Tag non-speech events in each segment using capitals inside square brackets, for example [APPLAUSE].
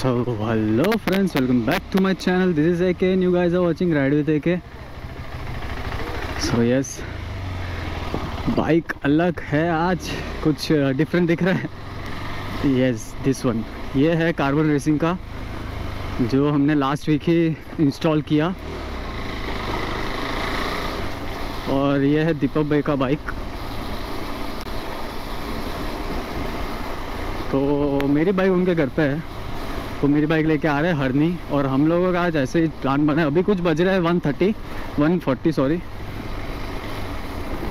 So hello friends welcome back to my channel this is AK new guys are watching ride with AK so yes bike अलग है आज। कुछ uh, different दिख रहा है। Yes this one ये है कार्बन रेसिंग का, जो हमने लास्ट वीक ही इंस्टॉल किया। और ये है दीपक भाई का बाइक तो मेरी बाइक उनके घर पे है। तो मेरी बाइक लेके आ रहे हैं हरनी। और हम लोगों का आज ऐसे ही प्लान बना है। अभी कुछ बज रहा है one thirty one forty sorry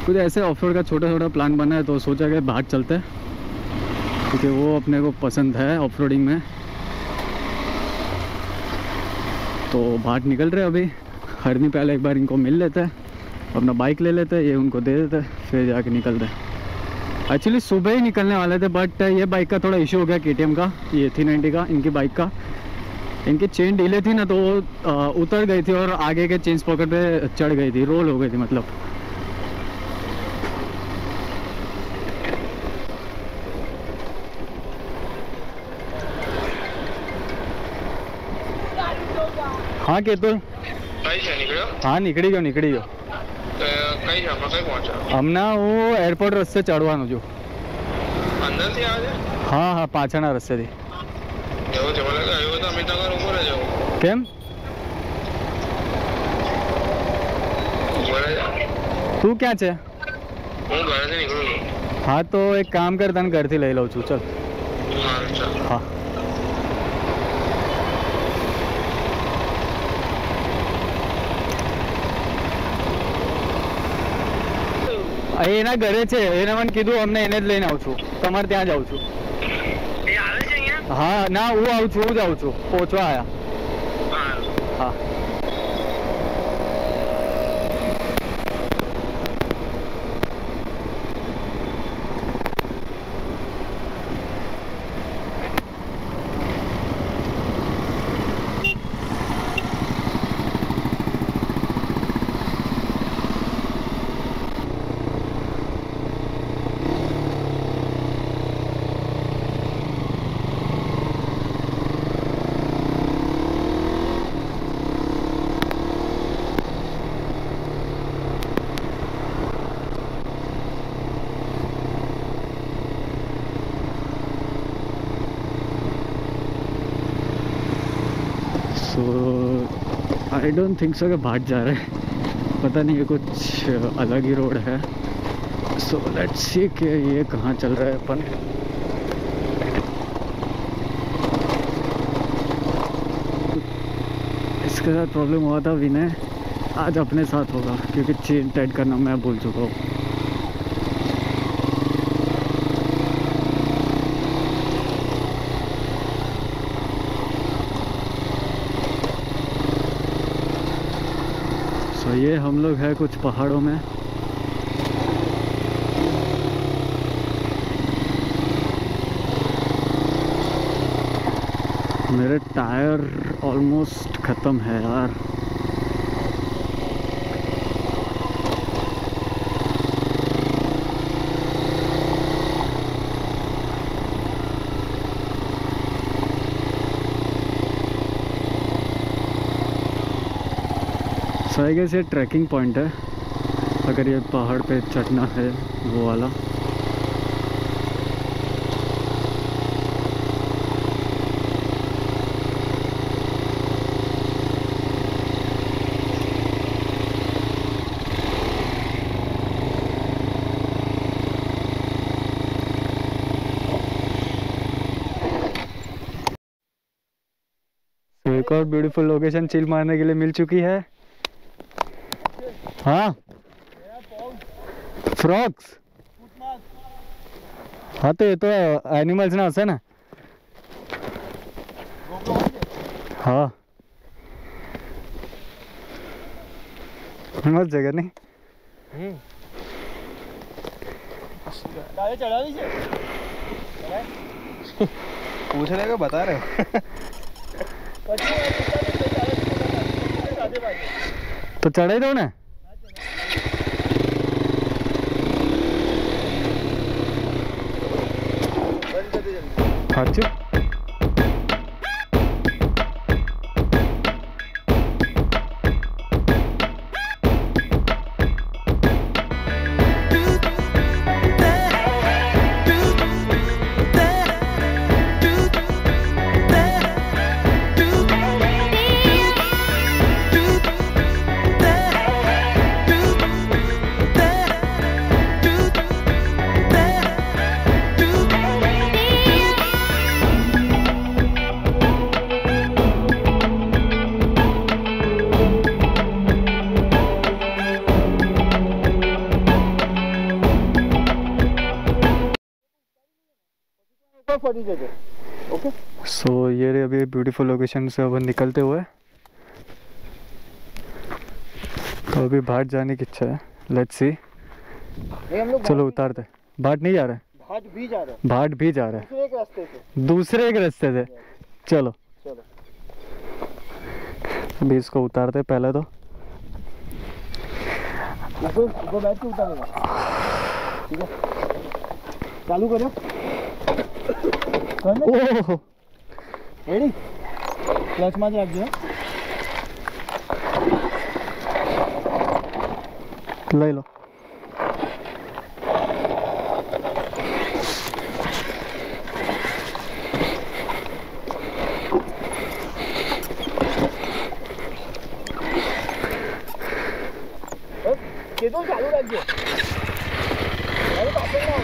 कुछ ऐसे ऑफ़ का छोटा छोटा प्लान बना है तो सोचा गया बाहर चलते हैं। क्योंकि वो अपने को पसंद है ऑफ़ में। तो बाहर निकल रहे अभी। हरनी पहले एक बार इनको मिल लेते हैं। अपना बाइक ले लेते हैं, ये उनको दे देते हैं, फिर जाके निकलते हैं। एक्चुअली सुबह ही निकलने वाले थे बट uh, ये बाइक का थोड़ा इशू हो गया केटीएम का ये थी नाइन्टी का इनकी बाइक का। इनकी चेन ढीले थी ना तो वो uh, उतर गई थी और आगे के चेन पॉकेट पे चढ़ गई थी रोल हो गई थी मतलब। हाँ केतुल हाँ? निकली गयो निकली गयो કઈ જગ્યા કઈ પહોંચ્યો? હમણાં હું એરપોર્ટ રસ્તે ચડવાનું છું. અંદરથી આવે હા હા પાછળના રસ્તેથી. છે એવું છે મને આવ્યો તો અમિતનગર ઉપર જ કેમ? તું ક્યાં છે? હું ઘરેથી નીકળું છું. હા તો એક કામ કર તને ઘરથી લઈ લઉં છું ચલ. હા ચાલ હા અહીં એના ઘરે છે એને મને કીધું અમને એને જ લઈને આવું છું. તમારે ત્યાં જ આવું છું. હા ના હું આવું છું હું જ આવું છું. પહોંચવા આવ્યા હા. आई डोंट थिंक सो कि भाग जा रहे हैं। पता नहीं ये कुछ अलग ही रोड है। सो लेट्स सी कि ये कहाँ चल रहा है अपन। इसके साथ प्रॉब्लम हुआ था विनय। आज अपने साथ होगा, क्योंकि चेन टाइट करना मैं भूल चुका हूँ सो ये हम लोग है कुछ पहाड़ों में। मेरे टायर ऑलमोस्ट ख़त्म है यार। आई गेस ये ट्रैकिंग पॉइंट है। अगर ये पहाड़ पे चढ़ना है, वो वाला। एक और ब्यूटीफुल लोकेशन चिल मारने के लिए मिल चुकी है। हाँ फ्रॉक्स हाँ तो ये तो एनिमल्स ना हसे ना हाँ મસ્ત જગ્યા નહીં પૂછને કે બતા રહે તો ચડાઈ દઉં Kaç yıl? फटी जगह ओके? सो ये रही अभी ब्यूटीफुल लोकेशन से अपन निकलते हुए। तो अभी भाट जाने की इच्छा है। लेट्स सी चलो उतारते भाट नहीं जा रहा। है घाट भी जा रहे हैं। भाट भी जा रहा दूसरे एक रास्ते से। दूसरे एक रास्ते से। चलो। चलो। अभी इसको उतारते पहले तो। बैठ के उतारेगा। ठीक है। चालू करो। क्लच मार रख ले लो। केतन चालू रख दिया अरे पापड़ ना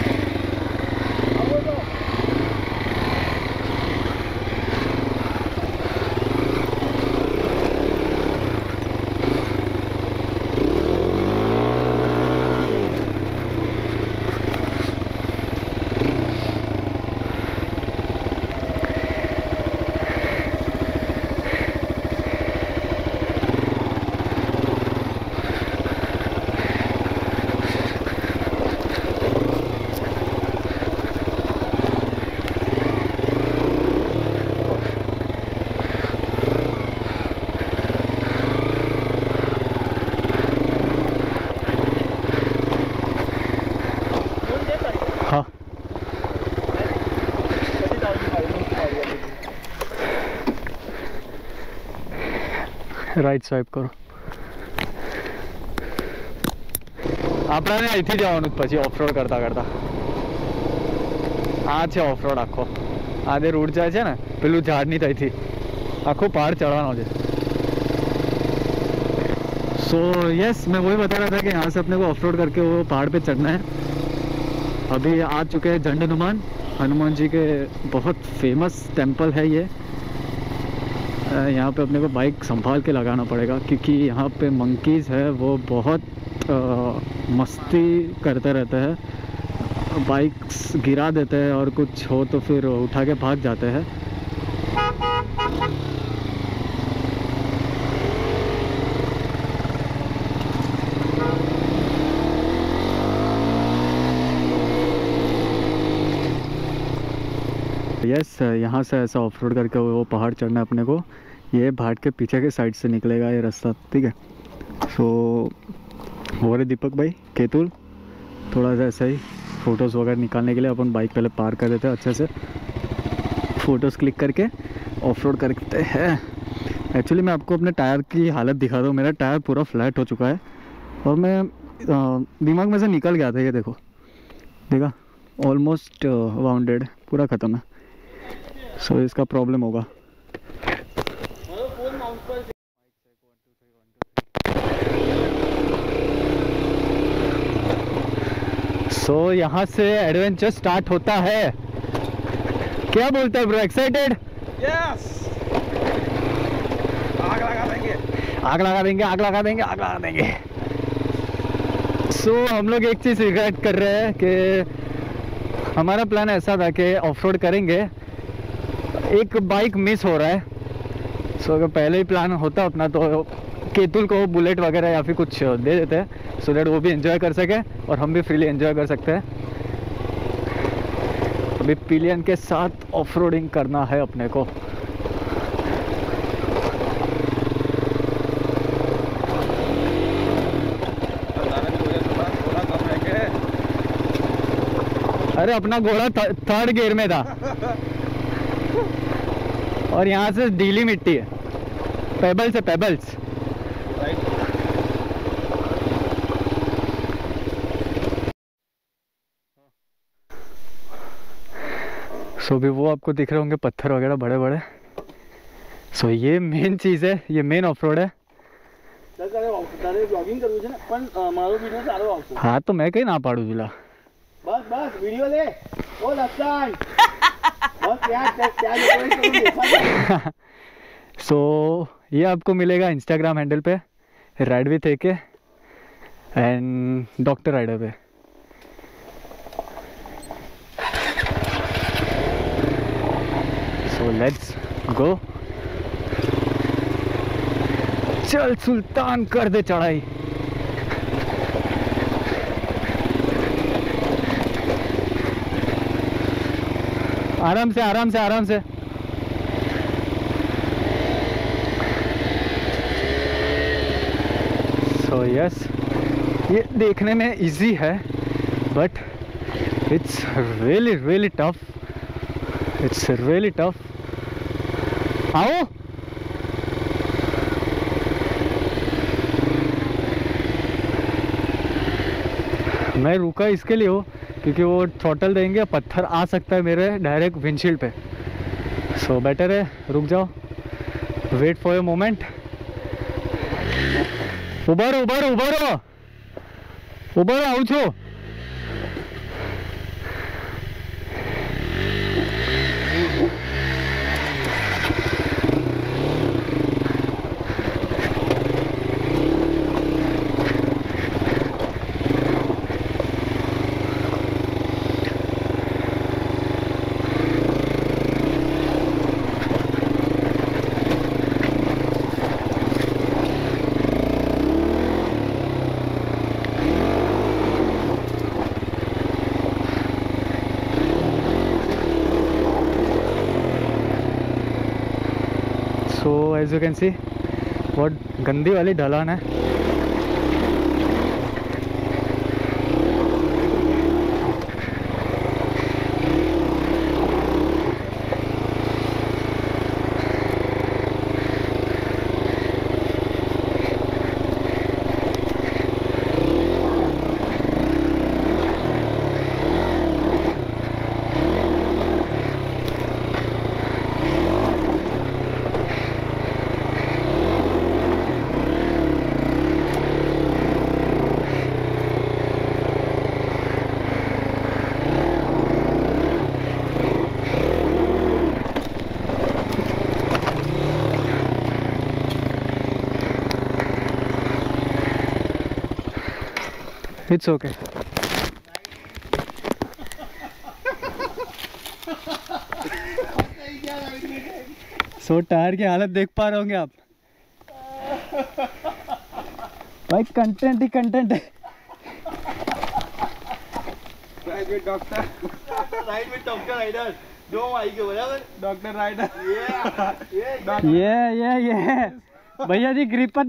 अब वो तो हाँ कभी डाल दी फ़ाइल में फ़ाइल वाली રાઈટ સ્વાઇપ કરો આપણાને અહીંથી જવાનું જ પછી ઓફરોડ કરતા કરતા આ છે ઓફરોડ આખો આ જે રૂટ જાય છે ને પેલું ઝાડની ત્યાંથી આખો પહાડ ચડવાનો છે सो यस मैं वही बता रहा था कि यहाँ से अपने को ऑफ रोड करके वो पहाड़ पे चढ़ना है अभी आ चुके हैं झंड हनुमान हनुमान जी के बहुत फेमस टेम्पल है ये अ, यहाँ पे अपने को बाइक संभाल के लगाना पड़ेगा क्योंकि यहाँ पे मंकीज़ है वो बहुत अ, मस्ती करते रहते हैं। बाइक्स गिरा देते हैं और कुछ हो तो फिर उठा के भाग जाते हैं। यस yes, यहाँ से ऐसा ऑफ़ रोड करके वो पहाड़ चढ़ना है अपने को। ये भाट के पीछे के साइड से निकलेगा ये रास्ता ठीक है? सो हो रहे दीपक भाई केतुल थोड़ा सा ऐसा ही फ़ोटोज़ वगैरह निकालने के लिए अपन बाइक पहले पार कर देते हैं अच्छे से। फ़ोटोज़ क्लिक करके ऑफ़ रोड करते हैं। एक्चुअली मैं आपको अपने टायर की हालत दिखा दूँ। मेरा टायर पूरा फ्लैट हो चुका है और मैं दिमाग में से निकल गया था ये देखो। देखा? ऑलमोस्ट वाउंडेड पूरा ख़त्म है। सो so, इसका प्रॉब्लम होगा। सो so, यहाँ से एडवेंचर स्टार्ट होता है। क्या बोलते हैं ब्रो एक्साइटेड यस आग लगा देंगे। आग लगा देंगे आग लगा देंगे आग लगा देंगे। सो so, हम लोग एक चीज़ रिग्रेट कर रहे हैं कि हमारा प्लान ऐसा था कि ऑफ़ रोड करेंगे। एक बाइक मिस हो रहा है। सो so, अगर पहले ही प्लान होता अपना तो केतुल को बुलेट वगैरह या फिर कुछ दे देते। हैं सो दैट वो भी एंजॉय कर सके और हम भी फ्रीली एंजॉय कर सकते हैं। अभी पिलियन के साथ ऑफ़ करना है अपने को। अरे अपना घोड़ा थर्ड गियर में था। और यहाँ से डीली मिट्टी है। पेबल्स है पेबल्स सो भी वो आपको दिख रहे होंगे पत्थर वगैरह बड़े बड़े सो ये मेन चीज़ है ये मेन ऑफ़ रोड है। हाँ तो मैं कहीं ना पाड़ू जुला बस बस वीडियो ले। ओ सो [LAUGHS] so, ये आपको मिलेगा इंस्टाग्राम हैंडल पे ride with A K and doctor rider पे। गो चल सुल्तान कर दे चढ़ाई। आराम से आराम से आराम से। सो so, यस yes, ये देखने में इजी है but it's really really tough it's really tough खाओ मैं रुका इसके लिए हो क्योंकि वो थ्रोटल देंगे पत्थर आ सकता है मेरे डायरेक्ट विंडशील्ड पे। सो so, बेटर है रुक जाओ। Wait for a moment Uber Uber Uber Uber आऊ एज यू कैन सी बहुत गंदी वाली ढलान है इट्स ओके सो टायर की हालत देख पा रहे होंगे आप। भाई कंटेंट ही कंटेंट है। प्राइवेट डॉक्टर डॉक्टर राइडर दो भाई बराबर डॉक्टर राइडर ये ये ये ये ये भैया जी ग्रिपत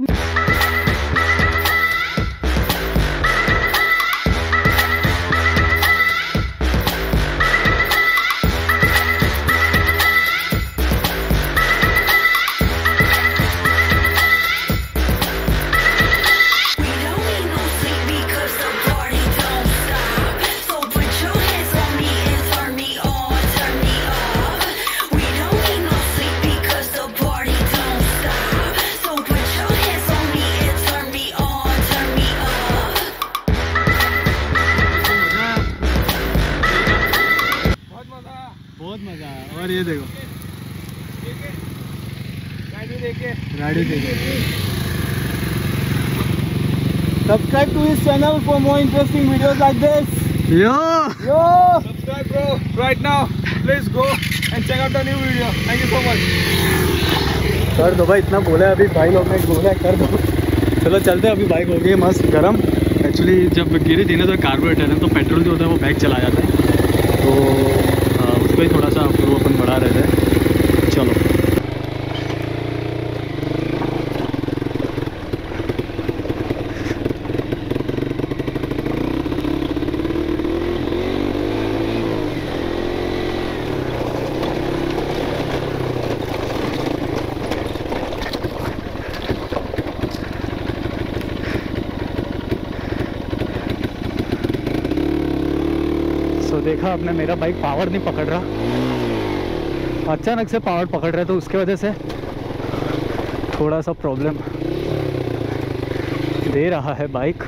channel for more interesting videos like this. Yo! Yo! Subscribe bro, right now. Please go and check out the new video. Thank you so much. कर दो भाई इतना बोला है अभी भाई लोग ने बोला है कर दो चलो चलते हैं अभी बाइक हो गई है मस्त गर्म एक्चुअली जब गिरी थी ना तो कार्बोरेटर है तो पेट्रोल जो होता है वो बैग चला जाता है तो आ, उसको ही थोड़ा सा फ्लो अपन बढ़ा रहे थे चलो सो देखा आपने, मेरा बाइक पावर नहीं पकड़ रहा। अचानक से पावर पकड़ रहा है तो उसके वजह से थोड़ा सा प्रॉब्लम दे रहा है बाइक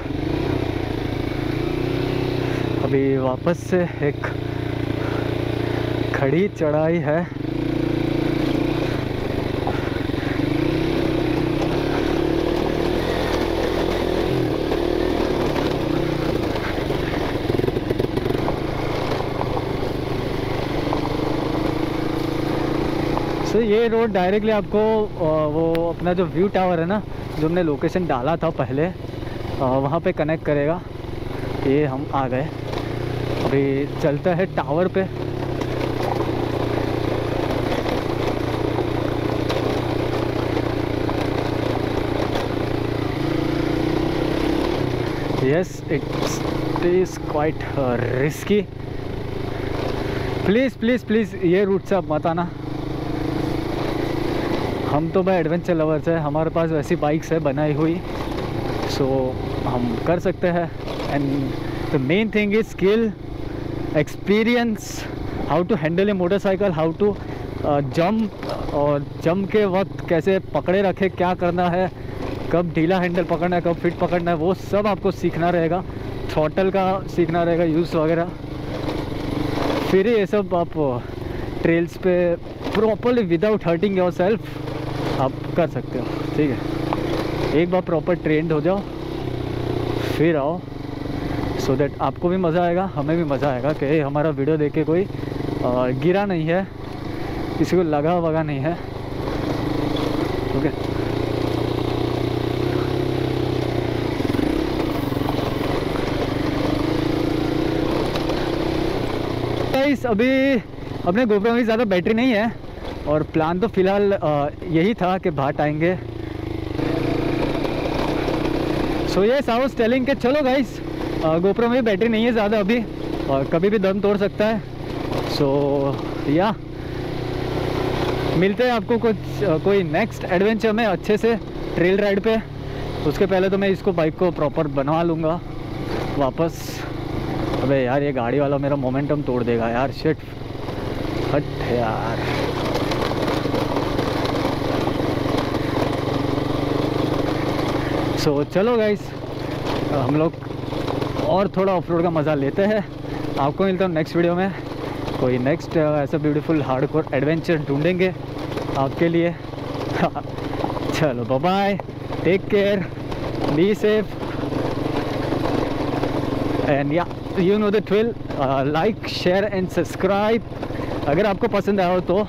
अभी वापस से एक खड़ी चढ़ाई है। सो ये रोड डायरेक्टली आपको वो अपना जो व्यू टावर है ना जो हमने लोकेशन डाला था पहले वहाँ पे कनेक्ट करेगा। ये हम आ गए। अभी चलता है टावर पे। It is quite uh, risky. Please please please ये रूट से आप मत आना। हम तो भाई एडवेंचर लवर्स है, हमारे पास वैसी बाइक्स है, बनाई हुई। सो हम कर सकते हैं। And the main thing is skill experience how to handle a motorcycle how to jump और जंप के वक्त कैसे पकड़े रखे, क्या करना है, कब ढीला हैंडल पकड़ना है, कब फिट पकड़ना है, वो सब आपको सीखना रहेगा। थ्रॉटल का सीखना रहेगा यूज़ वगैरह। फिर ये सब आप ट्रेल्स पे properly without hurting yourself आप कर सकते हो ठीक है? एक बार प्रॉपर ट्रेंड हो जाओ फिर आओ सो so दैट आपको भी मज़ा आएगा हमें भी मज़ा आएगा कि हमारा वीडियो देख के कोई अ, गिरा नहीं है किसी को लगा वगा नहीं है। ओके गाइस अभी अपने गोप्रो में ज़्यादा बैटरी नहीं है। और प्लान तो फ़िलहाल यही था कि भाट आएँगे। सो ये साउस टेलिंग के चलो गाइस गोप्रो में बैटरी नहीं है ज़्यादा अभी, और कभी भी दम तोड़ सकता है। सो या मिलते हैं आपको कुछ कोई नेक्स्ट एडवेंचर में अच्छे से ट्रेल राइड पे। उसके पहले तो मैं इसको बाइक को प्रॉपर बनवा लूँगा। वापस। अबे यार, ये गाड़ी वाला मेरा मोमेंटम तोड़ देगा यार शिट हट यार। सो so, चलो गाइस हम लोग और थोड़ा ऑफ़ रोड का मज़ा लेते हैं। आपको मिलता हूँ नेक्स्ट वीडियो में। कोई नेक्स्ट ऐसा ब्यूटीफुल हार्डकोर एडवेंचर ढूंढेंगे आपके लिए। [LAUGHS] चलो bye take care be safe and या you know the twill like share and subscribe अगर आपको पसंद आया हो तो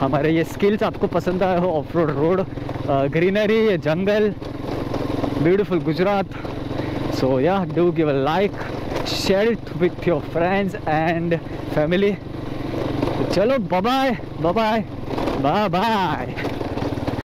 हमारे ये स्किल्स आपको पसंद आया हो ऑफ़ रोड रोड ग्रीनरी जंगल beautiful Gujarat. So yeah, do give a like, share it with your friends and family. Chalo, bye bye, bye bye, bye bye.